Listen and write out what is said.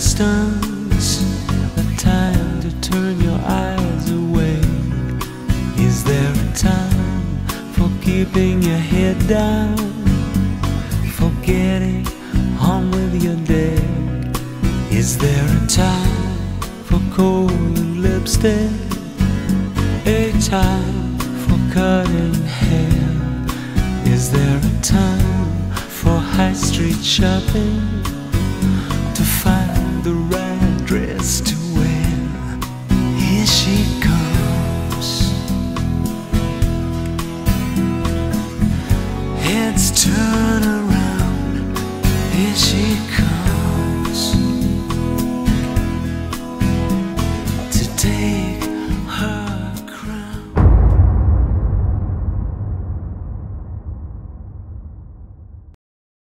distance, a time to turn your eyes away. Is there a time for keeping your head down? For getting on with your day? Is there a time for cold lipstick? A time for cutting hair? Is there a time for high street shopping? To find the right dress to wear? Here she comes. Heads turn.